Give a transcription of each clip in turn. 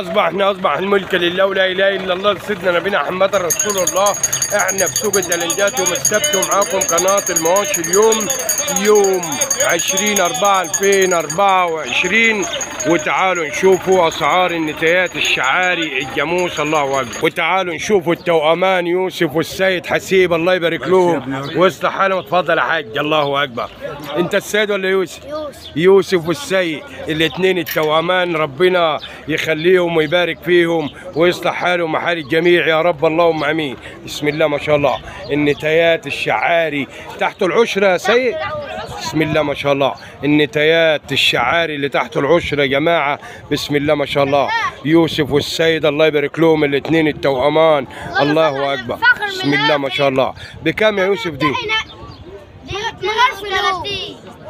اصبحنا أصبح الملك لله ولا إله إلا الله. سيدنا نبينا محمد رسول الله. إحنا في سوق الدلنجات يوم السبت ومعاكم قناة المواشي اليوم يوم 20 4 2024 وتعالوا نشوفوا أسعار النتايات الشعاري الجاموس الله أكبر. وتعالوا نشوفوا التوأمان يوسف والسيد حسيب الله يبارك لهم. ويصلح حالهم اتفضل يا حاج الله أكبر. أنت السيد ولا يوسف؟ يوسف. يوسف والسيد الاثنين التوأمان ربنا يخليهم ويبارك فيهم ويصلح حالهم وحال الجميع. يا رب اللهم آمين. بسم الله ما شاء الله. النتايات الشعاري تحت العشرة يا سيد بسم الله ما شاء الله. النتايات الشعاري اللي تحت العشرة يا جماعة. بسم الله ما شاء الله. يوسف والسيد الله يبارك لهم الاثنين التوأمان الله أكبر. بسم الله ما شاء الله. بكام يا يوسف دي؟ دي 32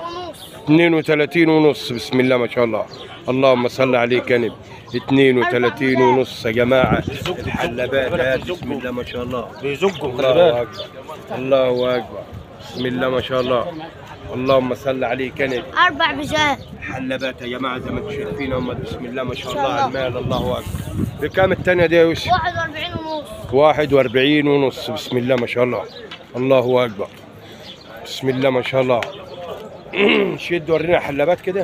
ونص 32 ونص. بسم الله ما شاء الله. اللهم صل عليك يا نبي. 32 ونص يا جماعة. الحلبات بسم الله ما شاء الله. بيزقوا الله أكبر. الله أكبر. بسم الله ما شاء الله. اللهم صل عليك يا نبي أربع بجات حلبات يا جماعة زي ما أنتم شايفين هم بسم الله ما شاء الله. على المال الله أكبر. بكام الثانية دي يا يوسف؟ 41 ونص. 41 ونص. بسم الله ما شاء الله. الله أكبر. بسم الله ما شاء الله. شد ورينا حلبات كده.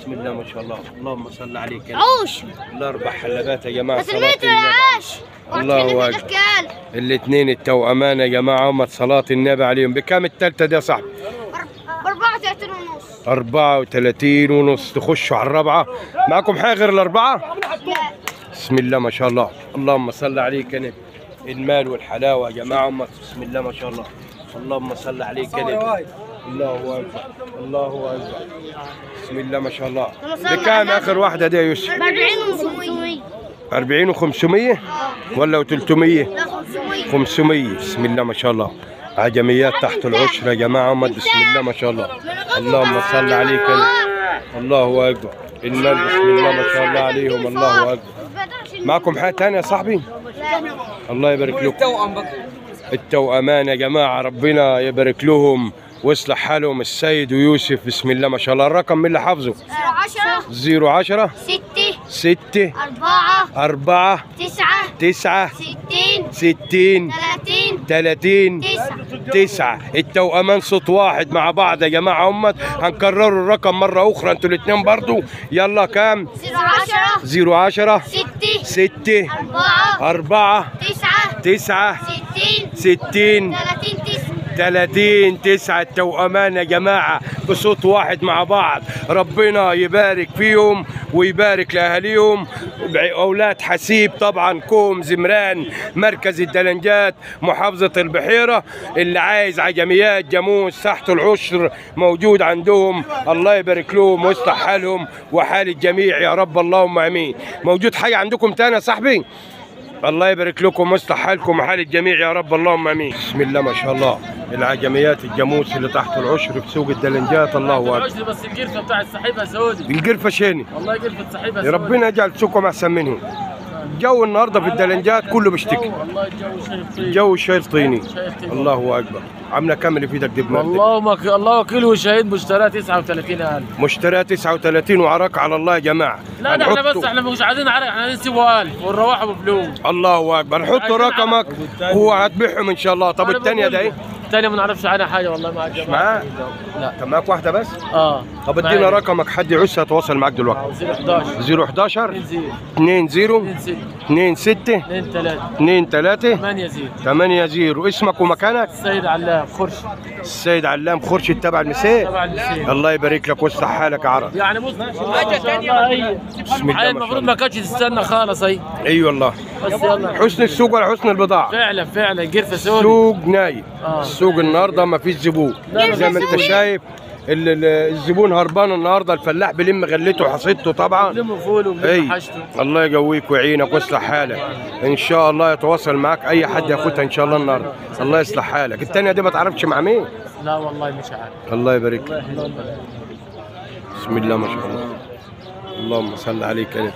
بسم الله ما شاء الله. اللهم صل عليك. عوش. الأربع حلبات يا يا النبي عاش. الله أكبر. الاثنين التوأمان يا جماعة هم صلاة النبي عليهم. بكام التالتة دي يا صاحبي؟ ب 34 ونص. 34 ونص. تخشوا على الرابعة. معكم حاجة غير الأربعة؟ لا بسم الله ما شاء الله. اللهم صل عليك يا نبي. المال والحلاوة يا جماعة هم بسم الله ما شاء الله. اللهم صل عليك يا نبي. الله أكبر. الله أكبر. بسم الله ما شاء الله. بكام آخر واحدة دي يا يوسف؟ ب 40 ونص 40 و500 ولا و300 لا 500 500 بسم الله ما شاء الله. عجميات تحت العشرة يا جماعة. هم بسم الله ما شاء الله. اللهم صل عليك. الله أكبر. المال بسم الله ما شاء الله عليهم. الله أكبر. معكم حاجة تانية يا صاحبي؟ الله يبارك لكم. التوأمان يا جماعة. ربنا يبارك لهم ويصلح حالهم. السيد ويوسف بسم الله ما شاء الله. الرقم مين اللي حافظه؟ 10 010 6 6 4 4 9 9 60 60 30 30 9 تسعة. التوأمان صوت واحد مع بعض يا جماعة هم هنكرروا الرقم مرة أخرى أنتوا الاتنين برضو. يلا كام؟ 10 zero عشرة 6 ستة 4 أربعة 9 تسعة 60 ستين 30 9 تلاتين تسعة. توأمان يا جماعة بصوت واحد مع بعض. ربنا يبارك فيهم. ويبارك لأهاليهم. أولاد حسيب طبعا كوم زمران مركز الدلنجات محافظة البحيرة. اللي عايز عجميات جاموس تحت العشر موجود عندهم. الله يبارك لهم ويصلح حالهم وحال الجميع. يا رب اللهم آمين. موجود حاجة عندكم تاني يا صاحبي؟ الله يبارك لكم ويصلح حالكم وحال الجميع. يا رب اللهم آمين. بسم الله ما شاء الله. العجميات الجاموس اللي تحت العشر في سوق الدلنجات. الله أكبر. العشر بس القرفة بتاع السحيبة سعودي القرفة شيني؟ والله قرفة سحيبه يا ربنا يجعل سوقكم أحسن منهم. الجو النهارده في الدلنجات كله بيشتكي. والله الجو شايف الجو طيني طيب. الله أكبر. عاملة كام اللي في إيدك دي بمردك والله ما الله وكيل وشهيد مشتراه 39000 مشتريها 39 وعراك على الله يا جماعة. لا ده إحنا بس إحنا مش عايزين عرق إحنا عايزين نسيبه 1000 ونروحوا بفلوس. الله أكبر. عايزين رقمك وهتبيعهم إن شاء الله. طب الثانية ده إيه الثانية ما نعرفش عنها حاجة والله ما عجبها معاه؟ لا. طب معاك واحدة بس؟ آه. طب ادينا رقمك حد يعوز يتواصل معاك دلوقتي. 11 011 2 0 20 2 6 26 2 3 2 3 8 0 8 0 اسمك ومكانك؟ السيد علام خرش السيد علام خرشد تبع المساء تبع المسير الله يبارك لك ويصلح حالك يا عرب. يعني بص حاجة ثانية بسم الله المفروض ما كانتش تستنى خالص هي اي والله بس يلا. حسن السوق ولا حسن البضاعة؟ فعلا فعلا. قرفة سوري سوق نايم آه. السوق النهارده ما فيش زبون. زي ما انت. شايف ال- ال- الزبون هربان النهارده. الفلاح بيلم غلته وحصيدته طبعا. لموا فول اي ولموا حشته الله يقويك ويعينك ويصلح حالك. إن شاء الله يتواصل معك أي حد ياخدها إن شاء الله النهارده. الله يصلح حالك. الثانية دي ما تعرفش مع مين؟ لا والله مش عارف. الله يبارك. لك. بسم الله ما شاء الله. اللهم صل عليك يا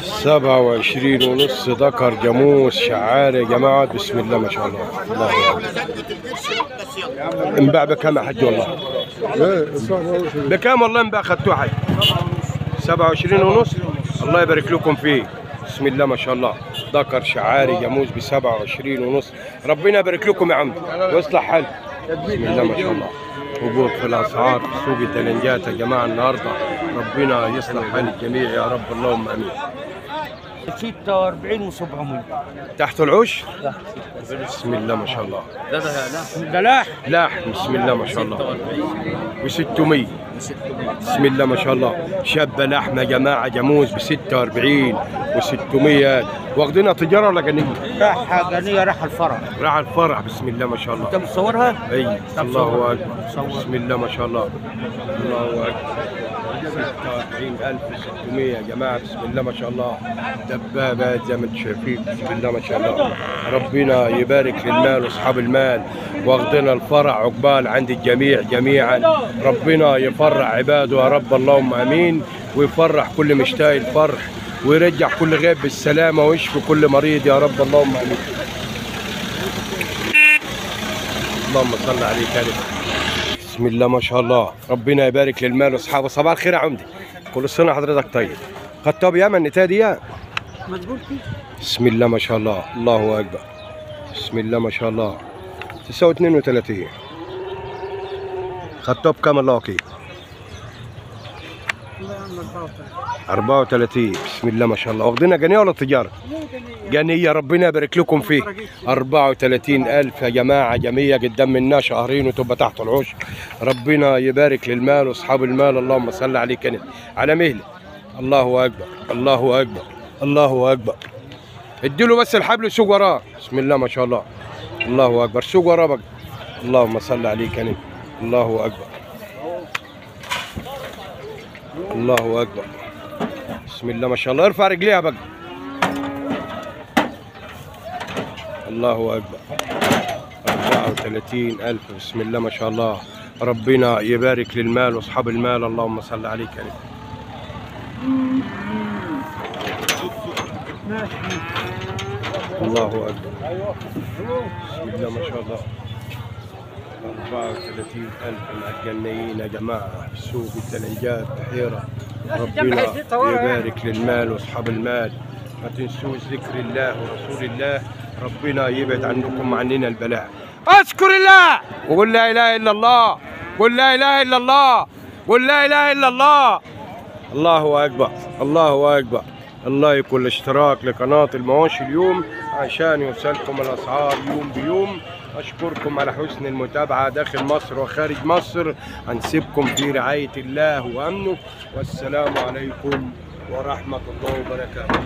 سبعة وعشرين ونص ذكر جاموس شعار يا جماعة. بسم الله ما شاء الله. الله. انباع بكام يا حاج والله؟ بكام والله انباع خدتوه حاج؟ 27 ونص. الله يبارك لكم فيه. بسم الله ما شاء الله. ذكر شعاري جاموس ب 27 ونص. ربنا يبارك لكم يا عم. ويصلح حالكم بسم الله ما شاء الله. هبوط في الأسعار في سوق الدلنجات يا جماعة النهارده ربنا يصلح حال الجميع يا رب اللهم آمين. 46 و700 تحت العش بسم الله ما شاء الله. ده ده لا. بلاح لاحم بسم الله ما شاء الله. و600 بسم الله ما شاء الله شابه لحمة يا جماعة جاموس ب 46 و600 واخدينها تجارة ولا جنيه؟ راح غنية راح الفرع راح الفرح بسم الله ما شاء الله انت متصورها؟ إي الله. أكبر. بسم الله ما شاء الله الله أكبر 46600 يا جماعة بسم الله ما شاء الله. دبابات زي ما أنتم شايفين. بسم الله ما شاء الله. ربنا يبارك للمال وأصحاب المال. واخدنا الفرع عقبال عند الجميع جميعا. ربنا يفرح عباده يا رب. اللهم آمين. ويفرح كل مشتاق الفرح. ويرجع كل غيب بالسلامة ويشفي كل مريض يا رب. اللهم آمين. اللهم صل عليك يا بسم الله ما شاء الله. ربنا يبارك للمال واصحابه. صباح الخير يا عمدي. كل سنه حضرتك طيب. خدتها بيمن النتايه دي بسم الله ما شاء الله. الله أكبر. بسم الله ما شاء الله. تساوي 32 خدتها بكام الله وكيل 34 بسم الله ما شاء الله. واخدينها جنية ولا تجارة؟ جنية. ربنا يبارك لكم فيه. 34 ألف يا جماعة جميع قدام منا شهرين وتبقى تحت العشر ربنا يبارك للمال وأصحاب المال. اللهم صل يا نبي. على مهله الله أكبر. الله أكبر. الله أكبر. اديله بس الحبل سوق وراه. بسم الله ما شاء الله. الله أكبر. سوق وراه بقى. اللهم صل يا نبي. الله أكبر. الله أكبر. بسم الله ما شاء الله. ارفع رجليها بقى. الله أكبر. 34 ألف. بسم الله ما شاء الله. ربنا يبارك للمال وأصحاب المال. اللهم صل عليك يا نبي الله أكبر. بسم الله ما شاء الله. 34 ألف مجانيين يا جماعة في سوق الثلنجات بحيرة. ربنا يبارك للمال وأصحاب المال. ما تنسوش ذكر الله ورسول الله. ربنا يبعد عنكم عننا البلاء. اذكر الله. وقل لا إله إلا الله. قل لا إله إلا الله. قل لا إله إلا الله. الله أكبر. الله أكبر. الله يكون الاشتراك لقناة المواشي اليوم عشان يوصلكم الأسعار يوم بيوم. أشكركم على حسن المتابعة داخل مصر وخارج مصر. هنسيبكم في رعاية الله وأمنه. والسلام عليكم ورحمة الله وبركاته.